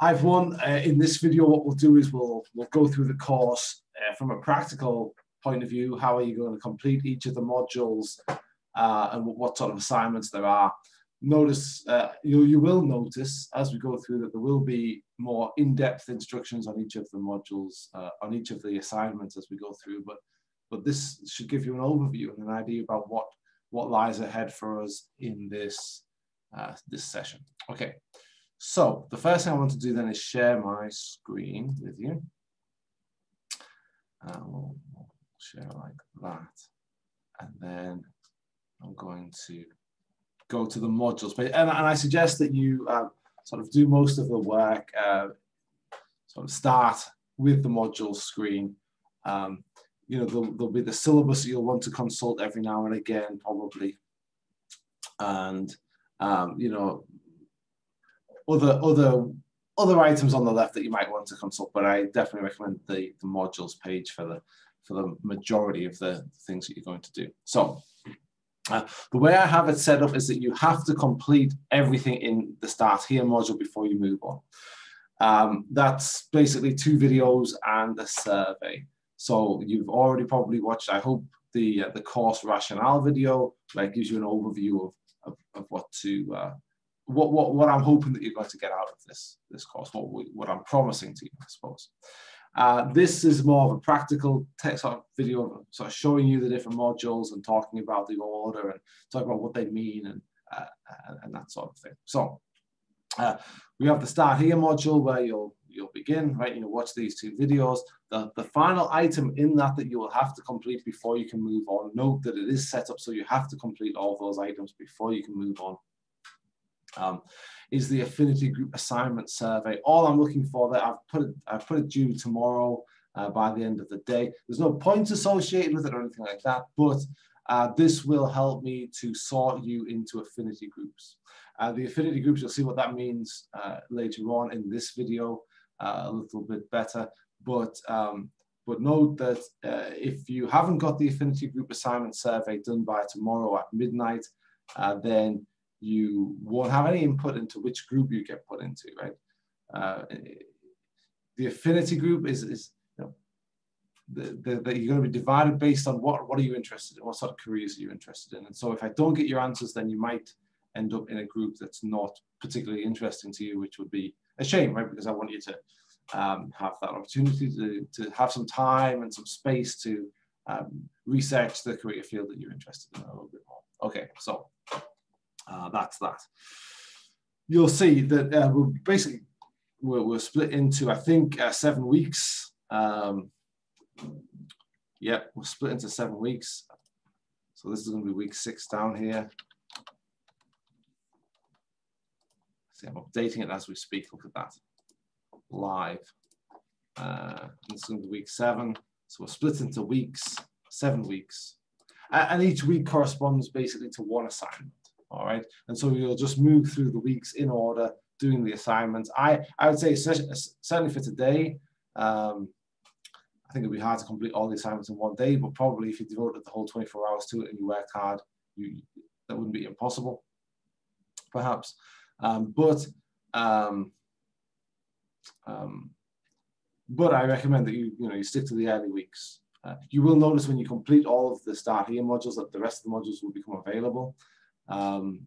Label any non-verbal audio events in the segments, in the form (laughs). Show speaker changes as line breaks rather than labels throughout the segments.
I've won. Uh, in this video, what we'll do is we'll, we'll go through the course uh, from a practical point of view. How are you going to complete each of the modules uh, and what sort of assignments there are. Notice, uh, you, you will notice as we go through that there will be more in-depth instructions on each of the modules, uh, on each of the assignments as we go through, but, but this should give you an overview and an idea about what, what lies ahead for us in this, uh, this session. Okay, so the first thing I want to do then is share my screen with you. Uh, we'll, we'll share like that. And then I'm going to go to the modules page. And, and I suggest that you uh, sort of do most of the work, uh, sort of start with the modules screen. Um, you know, there'll, there'll, be the syllabus that you'll want to consult every now and again, probably. And, um, you know, other other other items on the left that you might want to consult, but I definitely recommend the, the modules page for the for the majority of the things that you're going to do. So uh, the way I have it set up is that you have to complete everything in the Start Here module before you move on. Um, that's basically two videos and a survey. So you've already probably watched, I hope, the uh, the course rationale video that gives you an overview of, of, of what to uh, what, what, what I'm hoping that you're going to get out of this, this course, what, we, what I'm promising to you, I suppose. Uh, this is more of a practical text sort of video, sort of showing you the different modules and talking about the order and talking about what they mean and, uh, and that sort of thing. So uh, we have the start here module where you'll you'll begin, right? You know, watch these two videos. The, the final item in that that you will have to complete before you can move on. Note that it is set up so you have to complete all those items before you can move on um, is the affinity group assignment survey. All I'm looking for there, I've put it, I've put it due tomorrow uh, by the end of the day. There's no points associated with it or anything like that, but uh, this will help me to sort you into affinity groups. Uh, the affinity groups, you'll see what that means uh, later on in this video uh, a little bit better, but um, but note that uh, if you haven't got the affinity group assignment survey done by tomorrow at midnight, then you won't have any input into which group you get put into, right? Uh, the affinity group is, is you know, the, the, you're going to be divided based on what, what are you interested in, what sort of careers are you interested in. And so if I don't get your answers, then you might end up in a group that's not particularly interesting to you, which would be a shame, right? Because I want you to um, have that opportunity to, to have some time and some space to um, research the career field that you're interested in a little bit more. Okay, so uh, that's that. You'll see that uh, we're basically we're, we're, split into I think uh, seven weeks. Um, yeah, we're split into seven weeks. So this is going to be week six down here. See, I'm updating it as we speak. Look at that live. Uh, this is going to be week seven. So we're split into weeks, seven weeks. And each week corresponds basically to one assignment all right? And so you'll just move through the weeks in order, doing the assignments. I, I would say certainly for today, um, I think it'd be hard to complete all the assignments in one day, but probably if you devoted the whole 24 hours to it and you worked hard, you, that wouldn't be impossible, perhaps. Um, but um, um, but I recommend that you you know you stick to the early weeks. Uh, you will notice when you complete all of the start here modules that the rest of the modules will become available. Um,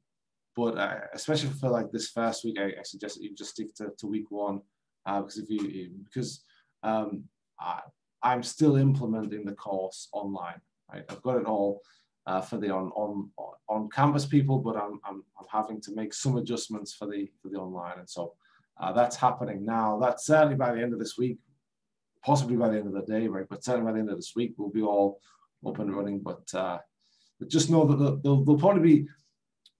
but uh, especially for like this first week, I, I, suggest that you just stick to, to week one uh, because if you because um, I, I'm still implementing the course online. Right? I've got it all uh, for the on on on campus people, but I'm, I'm I'm having to make some adjustments for the for the online, and so uh, that's happening now. That's certainly by the end of this week, possibly by the end of the day, right? But certainly by the end of this week, we'll be all up and running. But, uh, just know that there'll, there'll probably be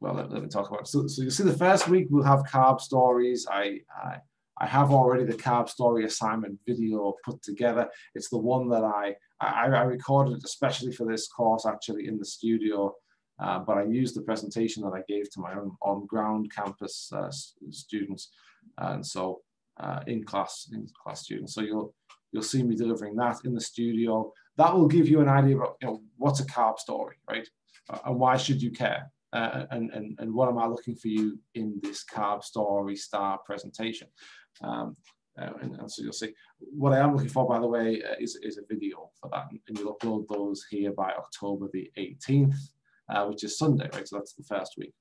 well, let, let, me talk about it. So, so you see the first week we'll have carb stories. I, I, I have already the carb story assignment video put together. It's the one that I, I, I recorded especially for this course actually in the studio, uh, but I used the presentation that I gave to my own on-ground campus uh, students. And so uh, in class, in class students. So you'll, you'll see me delivering that in the studio. That will give you an idea about you know, what's a carb story, right? Uh, and why should you care? Uh, and, and, and what am I looking for you in this carb story star presentation. Um, uh, and, and, so you'll see. What I am looking for, by the way, uh, is, is a video for that. And you'll upload those here by October the 18th, uh, which is Sunday, right? So that's the first week.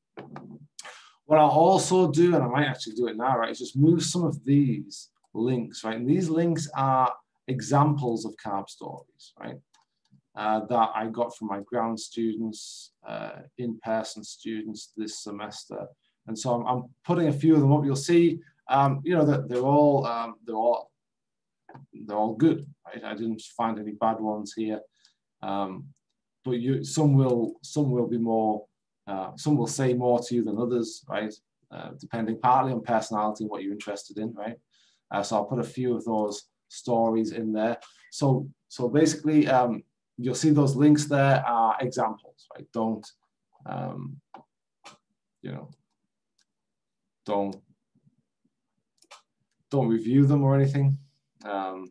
What I'll also do, and I might actually do it now, right, is just move some of these links, right? And these links are examples of carb stories, right? Uh, that I got from my ground students, uh, in-person students this semester. And so I'm, I'm, putting a few of them up. You'll see, um, you know, that they're all, um, they're all, they're all good. Right? I didn't find any bad ones here. Um, but you, some will, some will be more, uh, some will say more to you than others, right? Uh, depending partly on personality and what you're interested in, right? Uh, so I'll put a few of those stories in there. So, so basically, um, you'll see those links there are examples, right? Don't, um, you know, don't, don't review them or anything. Um,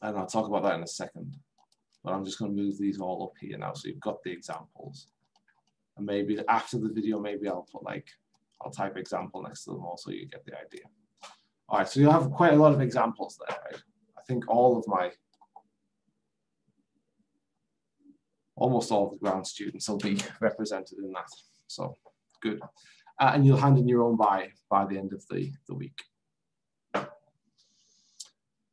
and I'll talk about that in a second. But I'm just going to move these all up here now. So you've got the examples. And maybe after the video, maybe I'll put like, I'll type example next to them all so you get the idea. All right, so you'll have quite a lot of examples there, right? I think all of my, almost all the ground students will be (laughs) represented in that. So good. Uh, and you'll hand in your own by, by the end of the, the week.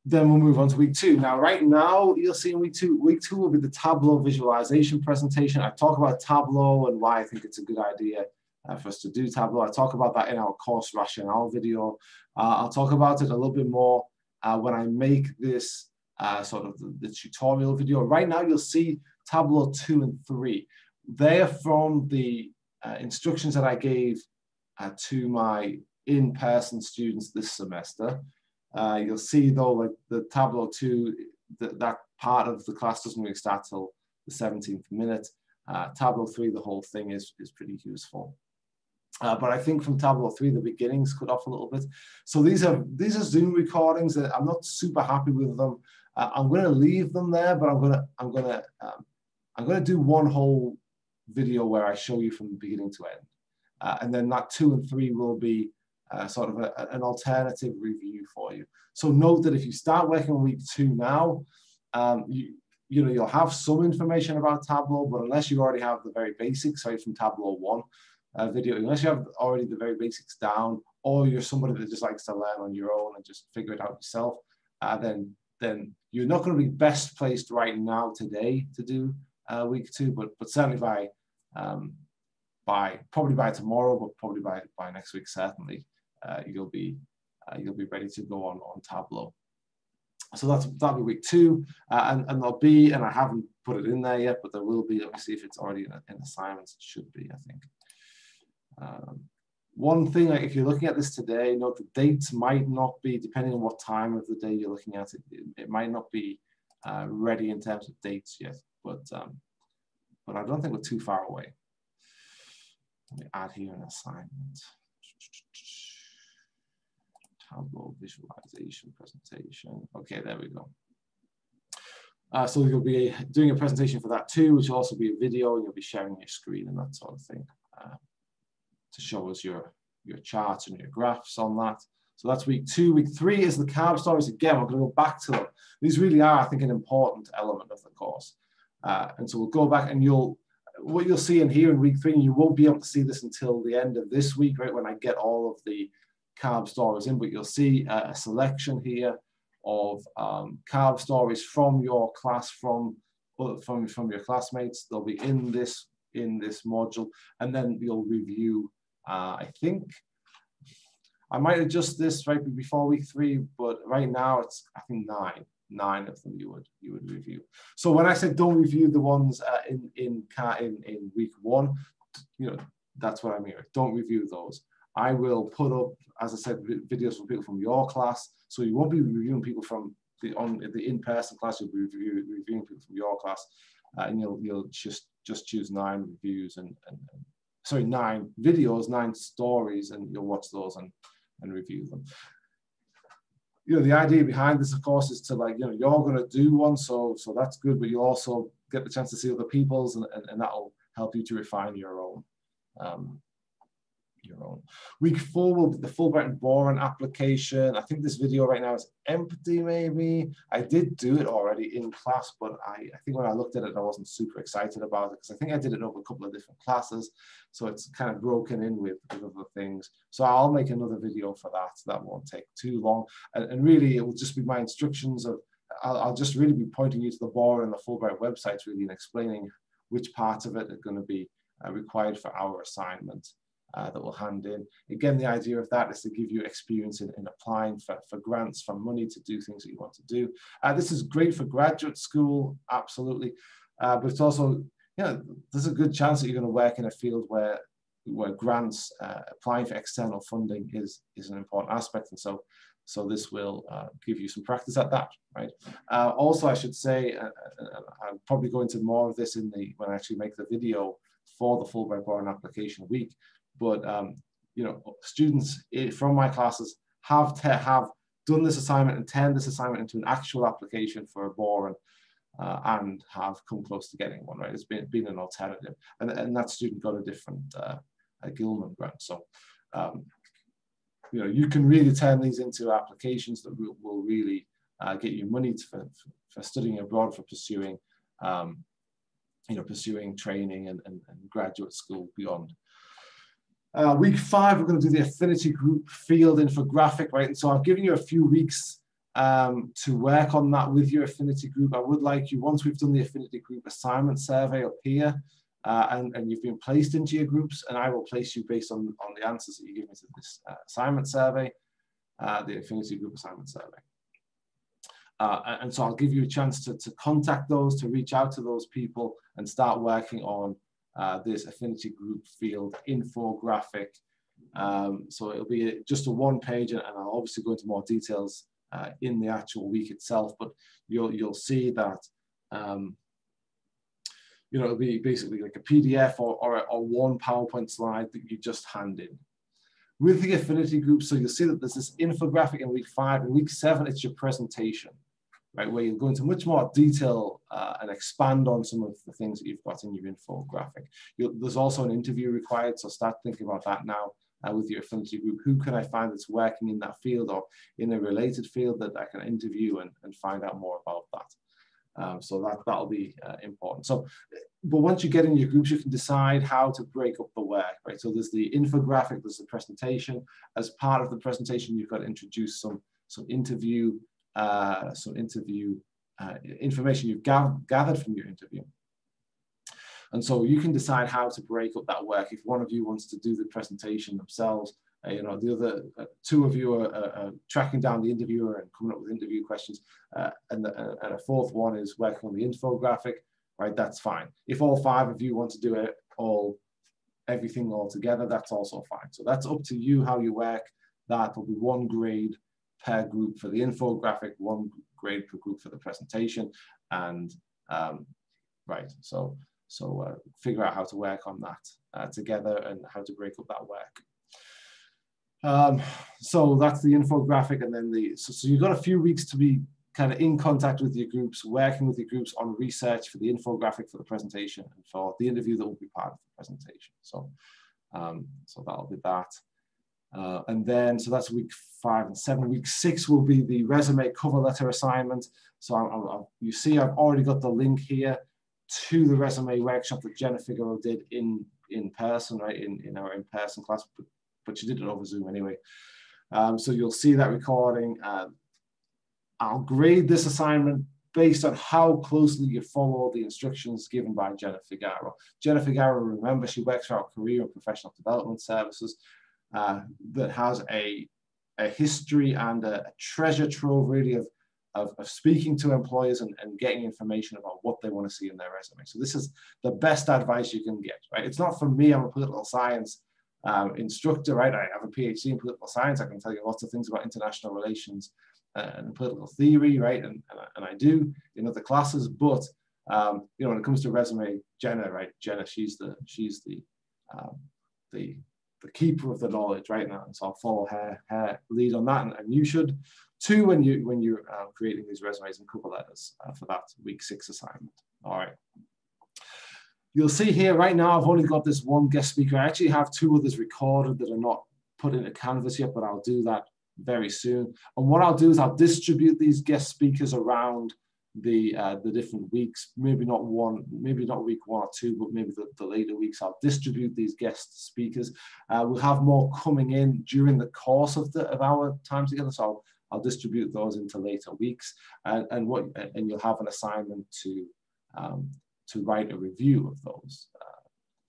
Then we'll move on to week two. Now, right now, you'll see in week two, week two will be the Tableau visualization presentation. I talk about Tableau and why I think it's a good idea uh, for us to do Tableau. I talk about that in our course rationale video. Uh, I'll talk about it a little bit more uh, when I make this uh, sort of the, the, tutorial video. Right now, you'll see Tableau 2 and 3. They're from the uh, instructions that I gave uh, to my in-person students this semester. you'll see though, like the Tableau 2, th that part of the class doesn't really start till the 17th minute. Tableau 3, the whole thing is, is pretty useful. Uh, but I think from Tableau 3, the beginnings cut off a little bit. So these are these are Zoom recordings that I'm not super happy with them. Uh, I'm going to leave them there, but I'm going to I'm going to um, I'm going to do one whole video where I show you from beginning to end, uh, and then that two and three will be uh, sort of a, an alternative review for you. So note that if you start working on week two now, um, you you know you'll have some information about Tableau, but unless you already have the very basics, right from Tableau one uh, video, unless you have already the very basics down, or you're somebody that just likes to learn on your own and just figure it out yourself, uh, then then you're not going to be best placed right now today to do uh, week two, but but certainly by um, by probably by tomorrow, but probably by by next week certainly uh, you'll be uh, you'll be ready to go on on Tableau. So that's that'll be week two, uh, and and there'll be, and I haven't put it in there yet, but there will be. Obviously, if it's already in, in assignments, it should be. I think. Um, one thing, like if you're looking at this today, note the dates might not be, depending on what time of the day you're looking at it, it, it might not be uh, ready in terms of dates yet, but um, but I don't think we're too far away. Let me add here an assignment. Tableau visualization presentation. Okay, there we go. Uh, so you'll be doing a presentation for that too, which will also be a video, you'll be sharing your screen and that sort of thing. Uh, to show us your, your charts and your graphs on that. So that's week two. Week three is the carb stories. Again, we're going to go back to them. These really are, I think, an important element of the course. Uh, and so we'll go back and you'll, what you'll see in here in week three, and you won't be able to see this until the end of this week, right, when I get all of the carb stories in, but you'll see a selection here of um, carb stories from your class, from, from, from your classmates. They'll be in this, in this module, and then you'll review uh, I think I might adjust this right before week three, but right now it's I think nine, nine of them you would you would review. So when I said don't review the ones uh, in in in in week one, you know that's what I mean. Don't review those. I will put up, as I said, videos from people from your class, so you won't be reviewing people from the on the in-person class. You'll be review, reviewing people from your class, uh, and you'll you'll just just choose nine reviews and, and sorry, nine videos, nine stories, and you'll watch those and, and review them. You know, the idea behind this, of course, is to like, you know, you're going to do one, so so that's good, but you also get the chance to see other people's, and, and, and that'll help you to refine your own um, your own. Week four will be the Fulbright and Boren application. I think this video right now is empty, maybe. I did do it already in class, but I, I think when I looked at it, I wasn't super excited about it because I think I did it over a couple of different classes. So it's kind of broken in with, with other things. So I'll make another video for that. That won't take too long. And, and really, it will just be my instructions of, I'll, I'll just really be pointing you to the Boren and the Fulbright websites really and explaining which parts of it are going to be uh, required for our assignment uh, that we'll hand in. Again, the idea of that is to give you experience in, in applying for, for grants, for money to do things that you want to do. Uh, this is great for graduate school, absolutely. Uh, but it's also, you know, there's a good chance that you're going to work in a field where where grants, uh, applying for external funding is, is an important aspect. And so, so this will uh, give you some practice at that, right? Uh, also, I should say, I'll probably go into more of this in the, when I actually make the video for the Fulbright Boren application week, but um, you know, students from my classes have to have done this assignment and turned this assignment into an actual application for a Boren uh, and have come close to getting one, right? It's been, been an alternative. And, and that student got a different uh, a Gilman grant. So, um, you know, you can really turn these into applications that will, will really uh, get you money for, for studying abroad, for pursuing, um, you know, pursuing training and, and, and graduate school beyond. Uh, week five, we're going to do the affinity group field infographic, right? And so I've given you a few weeks um, to work on that with your affinity group. I would like you, once we've done the affinity group assignment survey up here, uh, and, and you've been placed into your groups, and I will place you based on, on the answers that you give me to this uh, assignment survey, uh, the affinity group assignment survey. Uh, and so I'll give you a chance to, to contact those, to reach out to those people and start working on uh, this affinity group field infographic. Um, so it'll be just a one page and I'll obviously go into more details uh, in the actual week itself, but you'll, you'll see that, um, you know, it'll be basically like a PDF or, or, or one PowerPoint slide that you just hand in. With the affinity group, so you'll see that there's this infographic in week five, in week seven, it's your presentation right, where you'll go into much more detail uh, and expand on some of the things that you've got in your infographic. You'll, there's also an interview required, so start thinking about that now uh, with your affinity group. Who can I find that's working in that field or in a related field that I can interview and, and find out more about that. Um, so that, that'll be uh, important. So, but once you get in your groups, you can decide how to break up the work, right? So there's the infographic, there's the presentation. As part of the presentation, you've got to introduce some, some interview uh, some interview uh, information you've gathered from your interview. And so you can decide how to break up that work. If one of you wants to do the presentation themselves, uh, you know, the other uh, two of you are, are, tracking down the interviewer and coming up with interview questions. Uh, and, the, uh, and a fourth one is working on the infographic, right? That's fine. If all five of you want to do it all, everything all together, that's also fine. So that's up to you how you work. That will be one grade per group for the infographic, one grade per group for the presentation, and um, right, so so uh, figure out how to work on that uh, together and how to break up that work. Um, so that's the infographic, and then the so, so you've got a few weeks to be kind of in contact with your groups, working with your groups on research for the infographic for the presentation and for the interview that will be part of the presentation. So, um, so that'll be that. Uh, and then, so that's week five and seven. Week six will be the resume cover letter assignment. So I, I, you see, I've already got the link here to the resume workshop that Jenna Figueroa did in, in person, right, in, in our in-person class, but, but she did it over Zoom anyway. Um, so you'll see that recording. Uh, I'll grade this assignment based on how closely you follow the instructions given by Jenna Figueroa. Jenna Figueroa, remember, she works for our career and professional development services uh, that has a, a history and a, a treasure trove really of, of, of, speaking to employers and, and getting information about what they want to see in their resume. So this is the best advice you can get, right? It's not for me, I'm a political science um, instructor, right? I have a PhD in political science. I can tell you lots of things about international relations uh, and political theory, right? And, and, and, I do in other classes, but um, you know, when it comes to resume, Jenna, right? Jenna, she's the, she's the, um, the the keeper of the knowledge right now. And so I'll follow her, her lead on that. And, and you should too when, you, when you're uh, creating these resumes and cover letters uh, for that week six assignment. All right. you'll see here right now, I've only got this one guest speaker. I actually have two others recorded that are not put into Canvas yet, but I'll do that very soon. And what I'll do is I'll distribute these guest speakers around the uh, the different weeks. Maybe not one, maybe not week one or two, but maybe the, the later weeks. I'll distribute these guest speakers. Uh, we'll have more coming in during the course of the of our time together. So I'll, I'll distribute those into later weeks, and and what and you'll have an assignment to um, to write a review of those. Uh,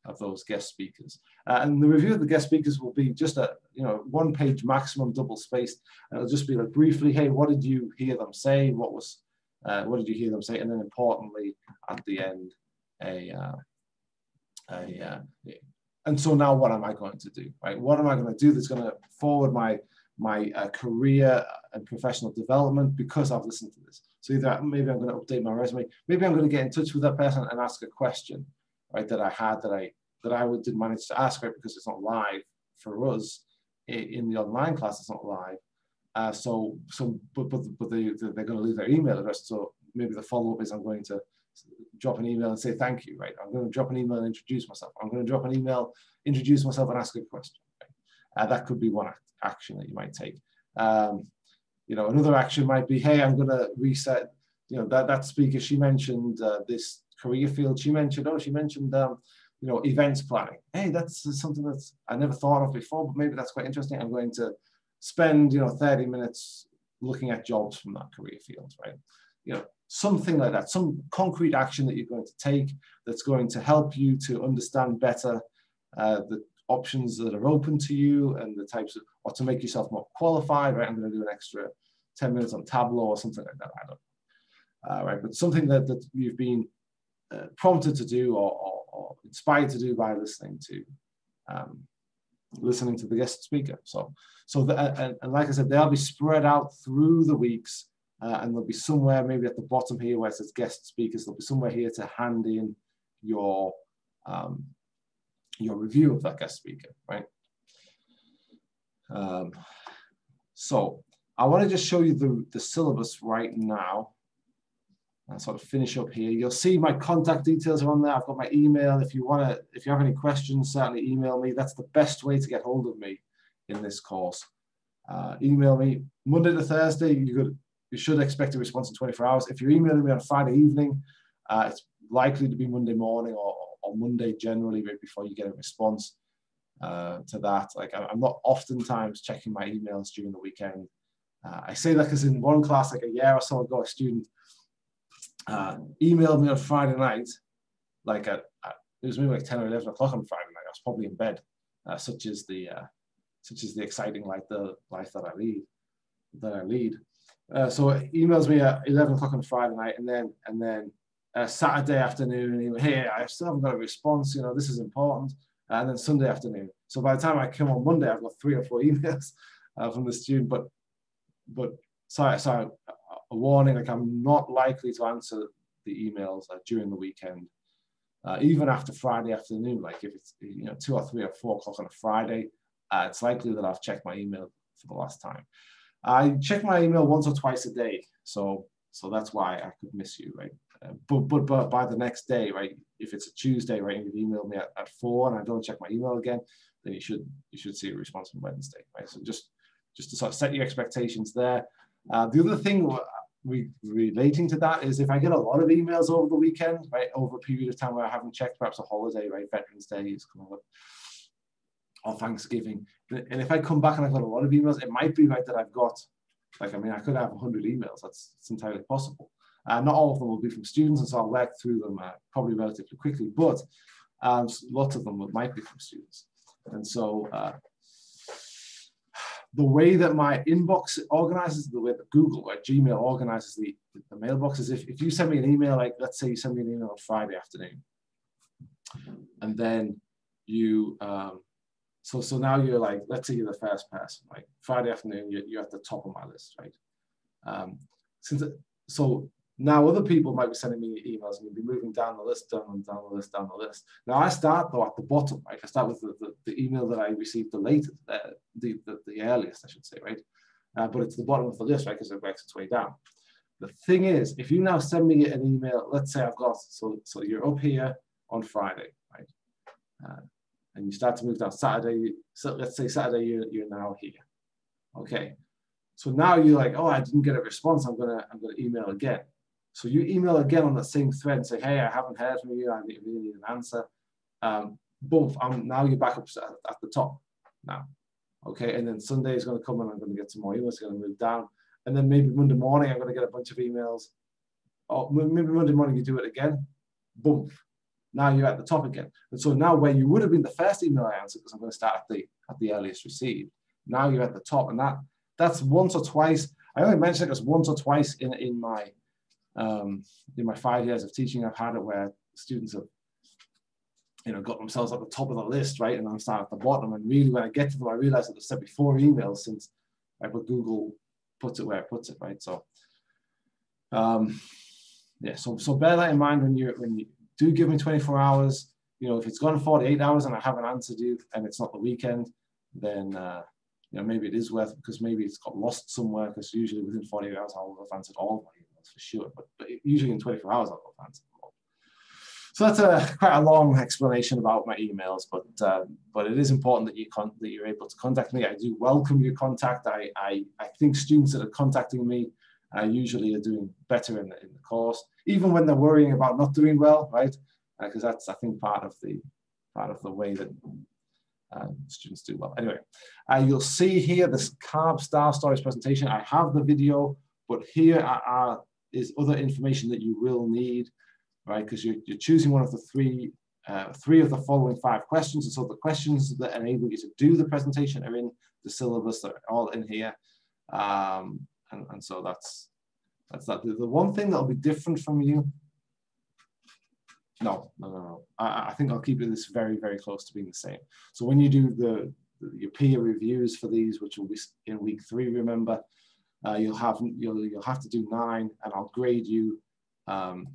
of those guest speakers. Uh, and the review of the guest speakers will be just a you know one page maximum double spaced. And it'll just be like briefly, hey, what did you hear them say? What was uh, what did you hear them say? And then importantly, at the end, a, uh, a uh, and so now what am I going to do? Right? What am I going to do that's going to forward my my uh, career and professional development because I've listened to this? So either maybe I'm going to update my resume, maybe I'm going to get in touch with that person and ask a question, right? That I had that I that I didn't manage to ask, right? Because it's not live for us in the online class. It's not live. Uh, so, so, but but but they they're going to leave their email address. So maybe the follow up is I'm going to drop an email and say thank you. Right. I'm going to drop an email and introduce myself. I'm going to drop an email, introduce myself, and ask a question. Right? Uh, that could be one action that you might take. Um, you know, another action might be, hey, I'm going to reset. You know, that that speaker she mentioned uh, this career field. She mentioned, oh, she mentioned. Um, you know, events planning. Hey, that's something that's I never thought of before, but maybe that's quite interesting. I'm going to spend you know 30 minutes looking at jobs from that career field, right? You know, something like that, some concrete action that you're going to take that's going to help you to understand better uh, the options that are open to you and the types of, or to make yourself more qualified, right? I'm going to do an extra 10 minutes on Tableau or something like that. I don't know. Uh, right, but something that, that you've been uh, prompted to do or, or, or, inspired to do by listening to um, listening to the guest speaker. So, so the, and, and, like I said, they'll be spread out through the weeks, uh, and there'll be somewhere maybe at the bottom here where it says guest speakers. There'll be somewhere here to hand in your um, your review of that guest speaker, right? Um, so I want to just show you the, the syllabus right now sort of finish up here. You'll see my contact details are on there. I've got my email. If you want to, if you have any questions, certainly email me. That's the best way to get hold of me in this course. Uh, email me Monday to Thursday. You could, you should expect a response in 24 hours. If you're emailing me on Friday evening, uh, it's likely to be Monday morning or, or Monday generally before you get a response uh, to that. Like I'm not oftentimes checking my emails during the weekend. Uh, I say that because in one class, like a year or so ago, a student uh, emailed me on Friday night, like at, at, it was maybe like 10 or 11 o'clock on Friday night. I was probably in bed, uh, such is the uh, such is the exciting life the life that I lead that I lead. Uh, so emails me at 11 o'clock on Friday night, and then and then uh, Saturday afternoon, he went, hey, I still haven't got a response. You know, this is important. And then Sunday afternoon. So by the time I come on Monday, I've got three or four (laughs) emails uh, from the student. But but sorry, sorry, a warning, like I'm not likely to answer the emails during the weekend, uh, even after Friday afternoon. Like if it's you know two or three or four o'clock on a Friday, uh, it's likely that I've checked my email for the last time. I check my email once or twice a day, so so that's why I could miss you, right? Uh, but, but but by the next day, right? If it's a Tuesday, right, and you email me at, at four, and I don't check my email again, then you should you should see a response on Wednesday, right? So just just to sort of set your expectations there. Uh, the other thing re relating to that is if I get a lot of emails over the weekend, right, over a period of time where I haven't checked, perhaps a holiday, right, Veterans Day is coming up, or Thanksgiving, and if I come back and I've got a lot of emails, it might be right that I've got, like, I mean, I could have 100 emails. That's, entirely possible. Uh, not all of them will be from students, and so I'll work through them uh, probably relatively quickly, but um, lots of them might be from students. And so uh, the way that my inbox organizes, the way that Google or Gmail organizes the, the mailbox is if, if you send me an email, like let's say you send me an email on Friday afternoon, and then you, um, so so now you're like, let's say you're the first person, like Friday afternoon, you're, you're at the top of my list, right? Um, since so now other people might be sending me emails and you'll be moving down the list, down and down the list, down the list. Now I start though at the bottom, right? I start with the, the, the email that I received the latest, uh, the, the, the, earliest, I should say, right? Uh, but it's the bottom of the list, right? Because it works its way down. The thing is, if you now send me an email, let's say I've got, so, so you're up here on Friday, right? Uh, and you start to move down Saturday. So let's say Saturday you're, you're now here. Okay. So now you're like, oh, I didn't get a response. I'm gonna I'm gonna email again. So you email again on that same thread and say, hey, I haven't heard from you. I really need an answer. Um, boom, I'm, now you're back up at the top now. Okay, and then Sunday is going to come and I'm going to get some more emails, it's going to move down. And then maybe Monday morning, I'm going to get a bunch of emails. Or maybe Monday morning, you do it again. Boom, now you're at the top again. And so now where you would have been the first email I answered, because I'm going to start at the, at the earliest received, now you're at the top. And that that's once or twice. I only mentioned it because once or twice in, in my um, in my five years of teaching, I've had it where students have you know, got themselves at the top of the list, right? And I'm starting at the bottom. And really, when I get to them, I realize that there's said before emails since right, but Google puts it where it puts it, right? So, um, yeah. So, so bear that in mind when you when you do give me 24 hours. You know, if it's gone 48 hours and I haven't answered you, and it's not the weekend, then uh, you know maybe it is worth because maybe it's got lost somewhere. Because usually within 48 hours I'll have answered all my emails for sure. But, but usually in 24 hours I'll have answered. So that's a (laughs) quite a long explanation about my emails, but uh, but it is important that you con- that you're able to contact me. I do welcome your contact. I I, I think students that are contacting me uh, usually are doing better in the, in the course, even when they're worrying about not doing well, right? Because uh, that's I think part of the part of the way that um, students do well. Anyway, uh, you'll see here this CARB star stories presentation. I have the video, but here are, are, is other information that you will need right? Because you're, you're choosing one of the three, uh, three of the following five questions. And so the questions that enable you to do the presentation are in the syllabus, they're all in here. Um, and, and so that's, that's that. The, the one thing that'll be different from you, no, no, no, no. I, I think I'll keep this very, very close to being the same. So when you do the, the your peer reviews for these, which will be in week three, remember, uh, you'll have you'll you'll have to do nine, and I'll grade you um,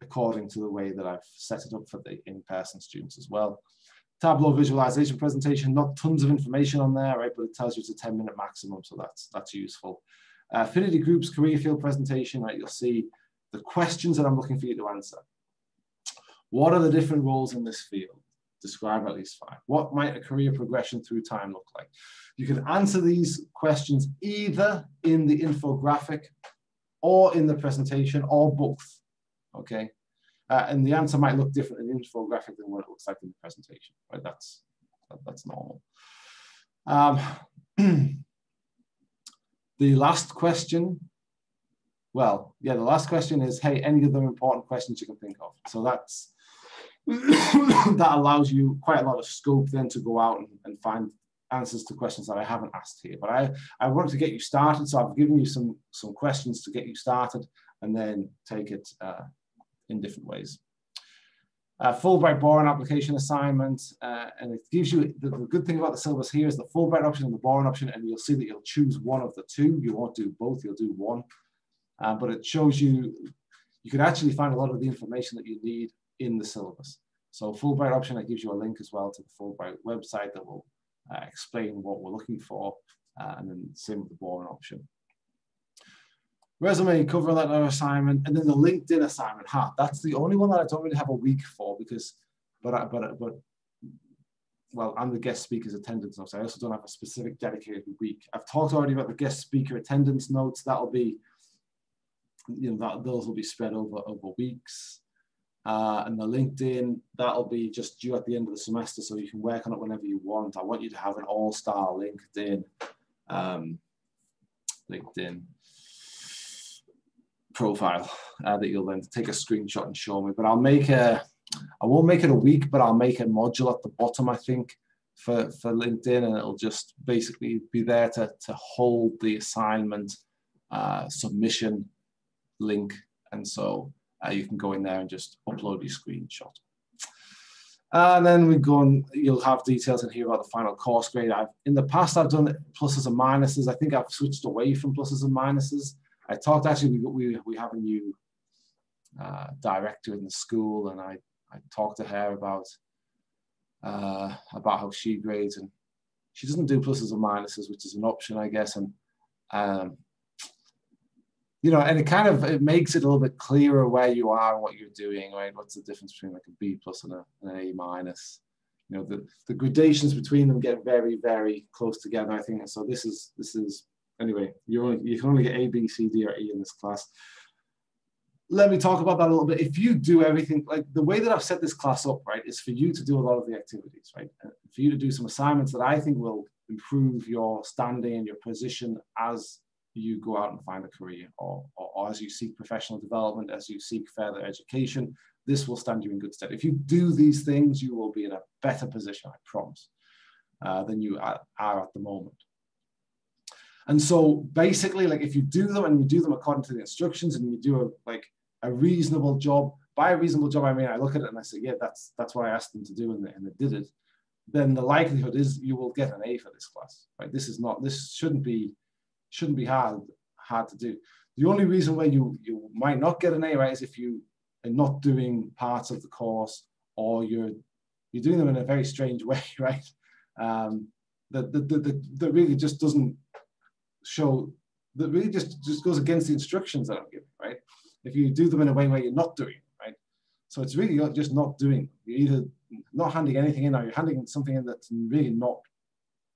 according to the way that I've set it up for the in-person students as well. Tableau visualization presentation, not tons of information on there, right? But it tells you it's a 10 minute maximum, so that's, that's useful. Uh, affinity groups, career field presentation, right? You'll see the questions that I'm looking for you to answer. What are the different roles in this field? Describe at least five. What might a career progression through time look like? You can answer these questions either in the infographic or in the presentation or both okay? Uh, and the answer might look different in the infographic than what it looks like in the presentation, right? That's, that, that's normal. Um, (clears throat) the last question, well, yeah, the last question is, hey, any other important questions you can think of? So that's, (coughs) that allows you quite a lot of scope then to go out and, and find answers to questions that I haven't asked here. But I, I want to get you started, so I've given you some, some questions to get you started and then take it uh, in different ways. Uh, Fulbright Boren application assignment, uh, and it gives you, the, the, good thing about the syllabus here is the Fulbright option and the Boren option, and you'll see that you'll choose one of the two. You won't do both, you'll do one. Uh, but it shows you, you can actually find a lot of the information that you need in the syllabus. So Fulbright option, that gives you a link as well to the Fulbright website that will uh, explain what we're looking for, uh, and then same with the Boren option resume, cover letter assignment, and then the LinkedIn assignment. Ha, that's the only one that I don't really have a week for because, but I, but but well, I'm the guest speaker's attendance notes. I also don't have a specific dedicated week. I've talked already about the guest speaker attendance notes. That'll be, you know, that those will be spread over over weeks. Uh, and the LinkedIn, that'll be just due at the end of the semester, so you can work on it whenever you want. I want you to have an all-star LinkedIn, um, LinkedIn profile uh, that you'll then take a screenshot and show me. But I'll make a, I won't make it a week, but I'll make a module at the bottom, I think, for, for LinkedIn, and it'll just basically be there to, to hold the assignment uh, submission link. And so uh, you can go in there and just upload your screenshot. And then we go and you'll have details in here about the final course grade. I've in the past I've done pluses and minuses. I think I've switched away from pluses and minuses. I talked actually, we, we, we have a new uh, director in the school and I, I talked to her about uh, about how she grades and she doesn't do pluses and minuses, which is an option, I guess. And um, you know, and it kind of it makes it a little bit clearer where you are and what you're doing, right? What's the difference between like a B plus and a, an A minus? You know, the, the gradations between them get very, very close together, I think. And so this is this is anyway, you only you can only get A, B, C, D, or E in this class. Let me talk about that a little bit. If you do everything like the way that I've set this class up, right, is for you to do a lot of the activities, right? Uh, for you to do some assignments that I think will improve your standing and your position as you go out and find a career or, or, or, as you seek professional development, as you seek further education, this will stand you in good stead. If you do these things, you will be in a better position, I promise, uh, than you are, at the moment. And so basically, like if you do them and you do them according to the instructions and you do a like a reasonable job, by a reasonable job, I mean I look at it and I say, yeah, that's that's what I asked them to do and they, and they did it. Then the likelihood is you will get an A for this class. Right? This is not this shouldn't be shouldn't be hard hard to do. The only reason why you you might not get an A right is if you are not doing parts of the course or you're you're doing them in a very strange (laughs) way, right? Um, that, that, that, that really just doesn't show that really just just goes against the instructions that I'm giving, right? If you do them in a way where you're not doing, right? So it's really just not doing. You're either not handing anything in or you're handing something in that's really not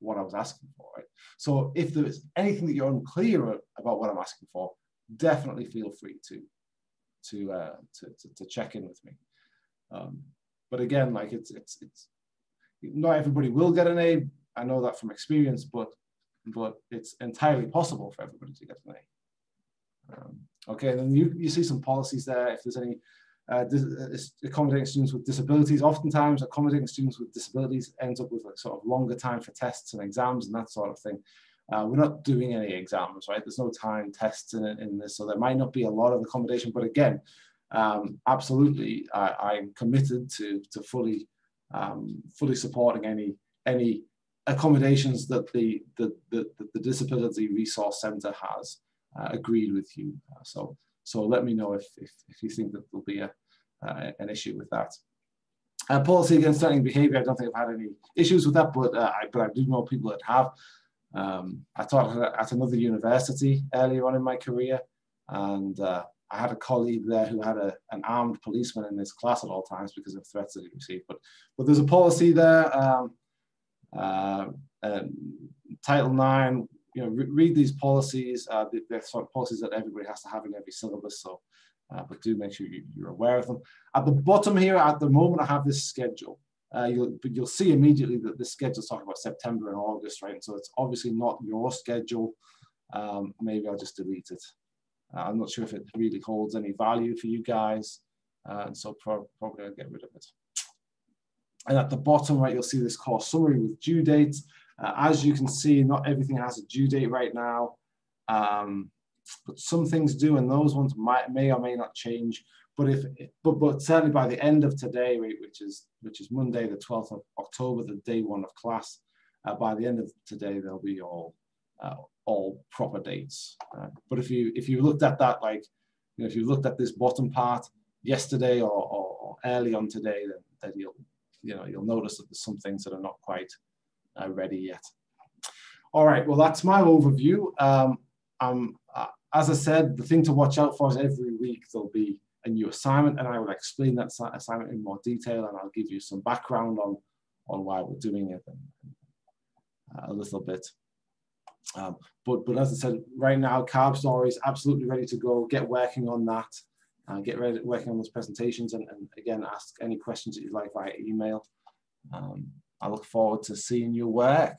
what I was asking for, right? So if there is anything that you're unclear about what I'm asking for, definitely feel free to to uh, to, to, to check in with me. Um, but again, like it's it's it's not everybody will get an A. I know that from experience, but but it's entirely possible for everybody to get an A. Um, okay, then you, you see some policies there. If there's any uh, uh accommodating students with disabilities. Oftentimes, accommodating students with disabilities ends up with like sort of longer time for tests and exams and that sort of thing. Uh, we're not doing any exams, right? There's no time tests in, in this, so there might not be a lot of accommodation. But again, um, absolutely, I, am committed to to fully um, fully supporting any any accommodations that the the, the, the Disability Resource Centre has uh, agreed with you. So so let me know if, if, if you think that there'll be a, uh, an issue with that. Uh, policy against threatening behavior, I don't think I've had any issues with that, but, uh, I, but I do know people that have. Um, I taught at another university earlier on in my career, and uh, I had a colleague there who had a, an armed policeman in his class at all times because of threats that he received. But, but there's a policy there. Um, uh, Title IX you know, re read these policies. Uh, they're sort of policies that everybody has to have in every syllabus. So, uh, but do make sure you, are aware of them. At the bottom here, at the moment, I have this schedule. Uh, you'll, you'll see immediately that this schedule is talking about September and August, right? And so it's obviously not your schedule. Um, maybe I'll just delete it. Uh, I'm not sure if it really holds any value for you guys. Uh, and so pro probably I'll get rid of it. And at the bottom, right, you'll see this course summary with due dates. Uh, as you can see, not everything has a due date right now, um, but some things do, and those ones might, may or may not change. But if, but, but certainly by the end of today, which is which is Monday, the 12th of October, the day one of class, uh, by the end of today, they'll be all uh, all proper dates. Uh, but if you if you looked at that like, you know, if you looked at this bottom part yesterday or, or, or early on today, then, then you'll you know you'll notice that there's some things that are not quite uh, ready yet. All right, well, that's my overview. Um, um, uh, as I said, the thing to watch out for is every week there'll be a new assignment and I will explain that assignment in more detail and I'll give you some background on, on why we're doing it uh, a little bit. Um, but, but as I said, right now, Carb Story is absolutely ready to go. Get working on that. Uh, get ready working on those presentations and, and, again, ask any questions that you'd like via email. Um, I look forward to seeing your work.